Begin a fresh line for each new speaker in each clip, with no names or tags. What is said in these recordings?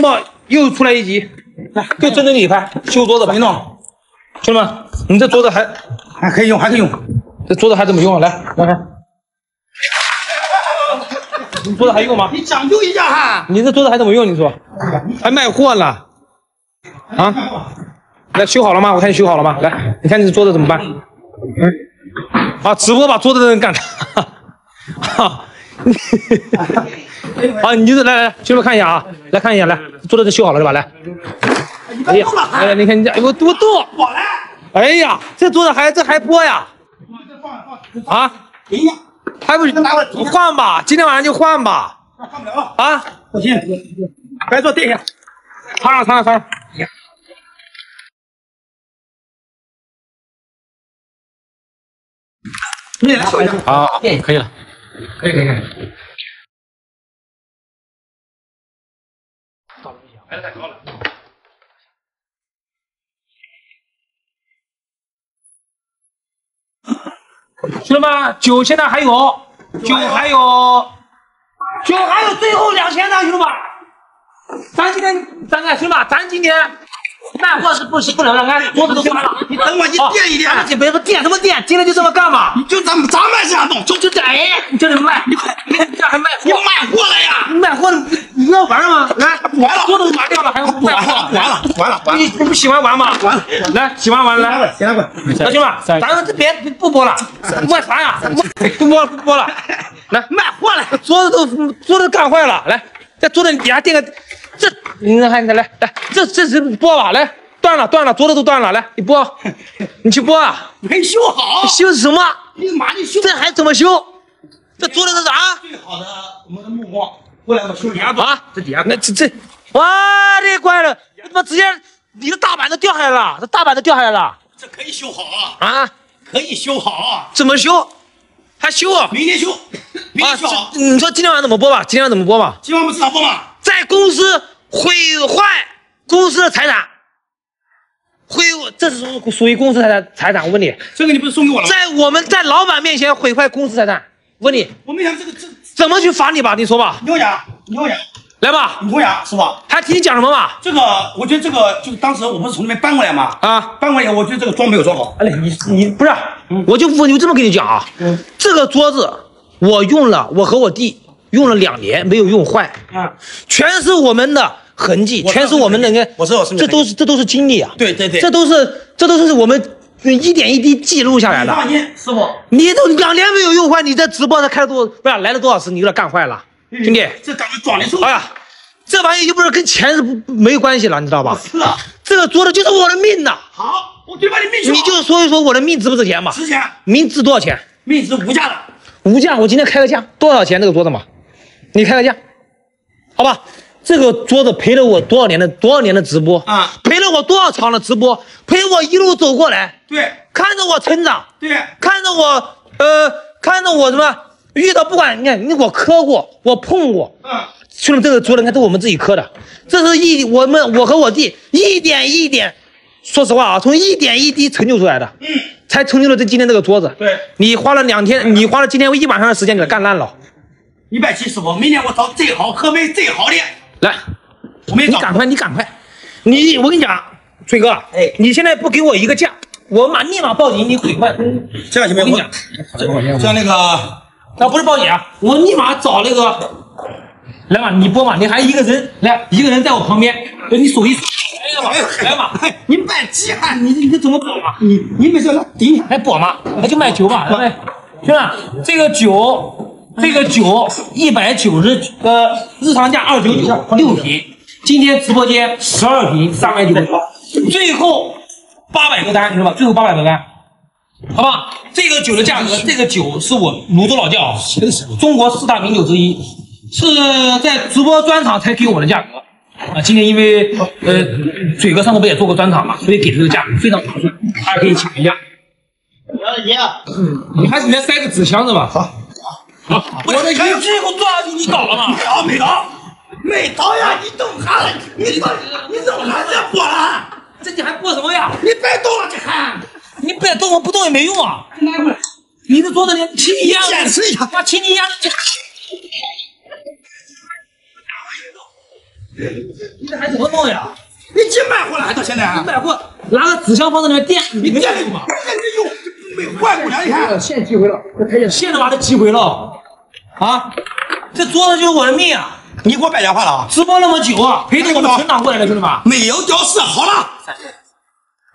妈又出来一集，来，就针对你拍，修桌子吧。
你弄，
兄弟们，你这桌子还
还可以用，还可以用。
这桌子还怎么用啊？来，来看，你桌子还用吗？
你讲究一下哈。
你这桌子还怎么用？你说，还卖货呢？啊？来修好了吗？我看你修好了吗？来，你看你这桌子怎么办？嗯，啊，直播把桌子的人干了，哈，好，你就是来来来，兄弟们看一下啊，来看一下，来，桌子都修好了是吧？来，哎呀，来来，你看你这，哎我我动，
我来。
哎呀，这桌子还这还播呀？啊？
停呀！
还不换吧？今天晚上就换吧。
换不了了
啊！
不行，白做垫下。
擦上擦上擦上。
你来说一下。
好，可以了，可以可以可以。还是太高了。兄弟们，酒现在还有，酒还有，酒还有最后两千呢，兄弟们。咱今天，咱看兄弟们，咱今天卖货是不行不能让俺桌子都换了？
你等我，你垫一垫。
你别说垫什么垫，今天就这么干吧。
你就咱们咱卖这样弄，
就就这，哎，你这是卖，你快，你这还卖货？
你卖货了呀？
你卖货，你你要玩吗？来，
完了，
桌子都玩掉了，还要卖货？
完了，完了，完了。
你你不喜欢玩吗？
完了，
来，喜欢玩来，
先来滚。
老兄们，咱这别不播了，播啥呀？不播了，不播了。来，
卖货了，
桌子都桌子干坏了，来，在桌子底下垫个，这你看来来来，这这是播吧？来，断了断了，桌子都断了，来你播，你去播啊。
没修好，
修什么？
你马上修。
这还怎么修？这桌子是啥？
最好的我们的目光，过来吧修底下桌
啊，
这底下
那这这，我的乖了，他妈直接你的大板都掉下来了，这大板都掉下来了
这可以修好啊，
啊？
可以修好啊，
怎么修？还修啊？
明天修，明天修
你说今天晚上怎么播吧？今天晚上怎么播吧？
今晚不知道播吗？
在公司毁坏公司的财产，毁这是属属于公司财产财产。我问你，
这个你不是送给我了吗？
在我们在老板面前毁坏公司财产，问你
我没想这个这，
怎么去罚你吧？你说吧，
你跟我讲，你跟我讲，
来吧，
你给我讲，师傅，
还听你讲什么嘛？
这个我觉得这个就是当时我不是从那边搬过来嘛？
啊，
搬过来我觉得这个装没有装好。
哎，你你不是，我就我就这么跟你讲啊，这个桌子我用了，我和我弟用了两年没有用坏，
啊，
全是我们的痕迹，全是我们的那个，
我知道是
这都是这都是经历啊，
对对对
这都是这都是我们一点一滴记录下来的。
你放心，师傅，
你都两年没有用坏，你这直播才开了多不是来了多少次，你给它干坏了，兄弟，
这感觉装的
哎呀，这玩意又不是跟钱是没有关系了，你知道吧？
是啊，
这个桌子就是我的命呐，
好，我就把你命
你就说一说我的命值不值钱吧？
值钱，
命值多少钱？
命值无价的。
无价，我今天开个价，多少钱这个桌子嘛？你开个价，好吧？这个桌子陪了我多少年的多少年的直播？
啊。
陪了我多少场的直播，陪我一路走过来，
对。
看着我成长，
对，
看着我呃，看着我什么？遇到不管你看你我磕过，我碰过，
嗯，
兄弟们，这个桌子你看都是我们自己磕的，这是一我们我和我弟一点一点，说实话啊，从一点一滴成就出来的，
嗯，
才成就了这今天这个桌子。
对。
你花了两天，你花了今天一晚上的时间给它干烂了。
一百七师傅，明天我找最好合肥最好的，
来，
我没找
你赶快，你赶快，你我跟你讲，崔哥，
哎
你现在不给我一个价，我马立马报警，你毁坏。
这样行不行？
我跟你讲，
这样那个
那不是报警啊，我立马找那个，来嘛，你播嘛，你还一个人来，一个人在我旁边，你数一数，来嘛，来嘛，
哎，你卖鸡啊！
你你怎么播嘛？
你你没事来顶你，
还播嘛？那就卖酒吧，来，兄弟，这个酒，这个酒一百九十，呃，日常价二九九六瓶，今天直播间十二瓶三百九十。八，最后八百个单，兄弟们，最后八百个单，好吧？这个酒的价格，这个酒是我泸州老窖，中国四大名酒之一，是在直播专场才给我的价格。啊，今天因为呃，嘴哥上次不也做过专场嘛，所以给这个价格非常划算，大家可以抢一下。
小姐，
你还是来塞个纸箱子吧？好，好，我的一句给我抓下去，你倒了吗？
倒没倒？没倒呀！你动啥了？你你你怎么还在播了？
这你还播什么呀？
你别动了，这还，
你别动，我不动也没用啊！
拿过来，
你这桌子连亲你一样的，
见识一下
妈亲你一样的，你这还怎么弄呀？
你净卖货了，还到现在？
你卖货，拿个纸箱放在那边垫，你
你
垫住嘛？
你用没坏过来？你看，
线击毁了，这台阶线都把它击毁了，啊！这桌子就是我的命啊！
你给我白讲话了啊！
直播那么久啊，陪着我们成长过来的，兄弟们。
没有屌丝，好了，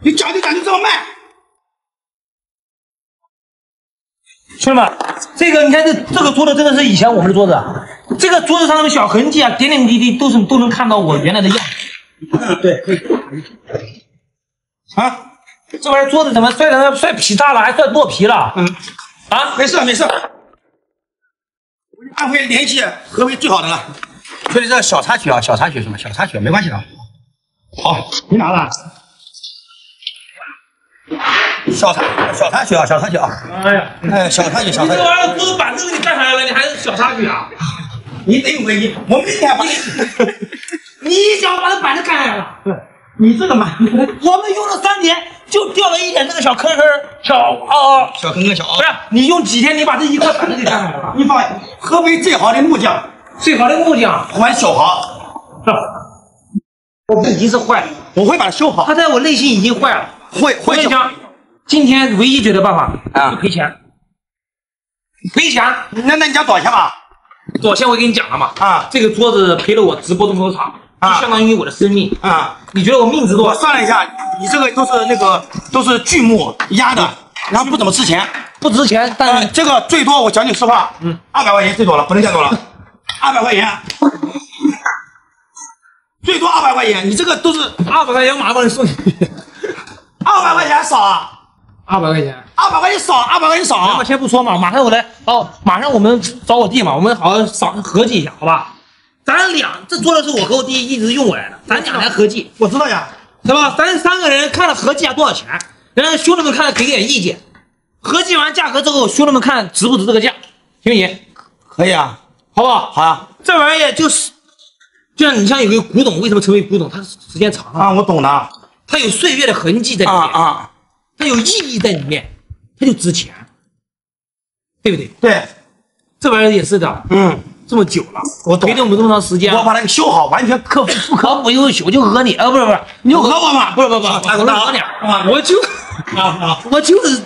你讲就讲，就这么卖。
兄弟们，这个你看这这个桌子真的是以前我们的桌子，这个桌子上的小痕迹啊，点点滴滴都是都能看到我原来的样子。对，可以。啊，这玩意儿桌子怎么摔的摔劈叉了，还摔破皮了？
嗯，
啊，
没事没事，安徽联系合肥最好的了。所以这小插曲啊，小插曲什么小插曲没关系的。好，你拿了。小插小插曲啊，小插曲啊。
哎呀，
哎，小插曲，小插曲
你这。玩意儿不是板凳给你干下来了，你还是小插曲啊？
你等一会，你我明天把你，
你一脚把这板子干下来了。
你这个嘛，
我们用了三年，就掉了一点这个小坑坑，小凹凹。
小坑坑小凹
不是，你用几天，你把这一块板子给干下来了？
你放心，合肥最好的木匠，
最好的木匠，
还小豪，
是吧？我已经是坏了，
我会把它修好。
他在我内心已经坏了。
会会修。
我跟你讲，今天唯一解决办法
啊
就赔钱，赔钱。
那那你讲多少钱吧？
我先我跟你讲了嘛，
啊
这个桌子赔了我直播这么多场，就
啊
相当于我的生命。
啊，
你觉得我命值多
我？算了一下，你这个都是那个都是锯木压的，然后不怎么值钱。
不值钱，但
这个最多我讲句实话，
嗯，
二百块钱最多了，不能再多了，二百块钱，最多二百块钱。你这个都是
二百块钱我马上帮你送你。
二百块钱少啊，
二百块钱。
二百块钱少，二百块钱少
那么。先不说嘛，马上我来哦，马上我们找我弟嘛，我们好好商合计一下，好吧？咱俩这桌子是我和我弟一直用过来的，咱俩来合计，
我知道呀，
是吧？咱三个人看了合计下多少钱，然后兄弟们看了给点意见，合计完价格之后，兄弟们看值不值这个价，行不行？
可以啊，
好不好？
好啊，
这玩意儿就是，就像你像有个古董，为什么成为古董？它时间长了，
啊，我懂的，啊
它有岁月的痕迹在里面，
啊，
它有意义在里面，它就值钱，对不对？
对，
这玩意儿也是的，
嗯，
这么久了，
我懂
陪了我们这么长时间，
我把它给修好，完全克服不可。
可不优秀就讹你啊！不是不是，
你就讹我嘛？
不是不是不是，我是讹你，
啊
我就
啊啊！
我就是，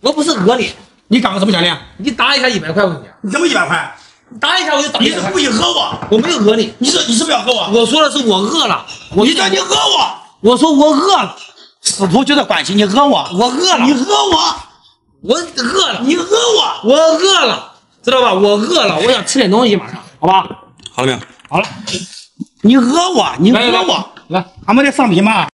我不是讹你，
你敢个什么奖励？
你打一下一百块，我跟你
怎么一百块？
打一下我就打一百块
你是故，意讹我？
我没有讹你，
你是你是不是要讹我？
我说的是我饿了，我
你这你讹我，
我说我饿了，
师徒就这关系，你讹我，
我饿了
你，讹我，
我饿了，
你讹我。
我饿了，知道吧？我饿了，我想吃点东西，马上，好吧？
好了没有？
好了，
你讹我，你讹我，
来。
俺们得上皮嘛。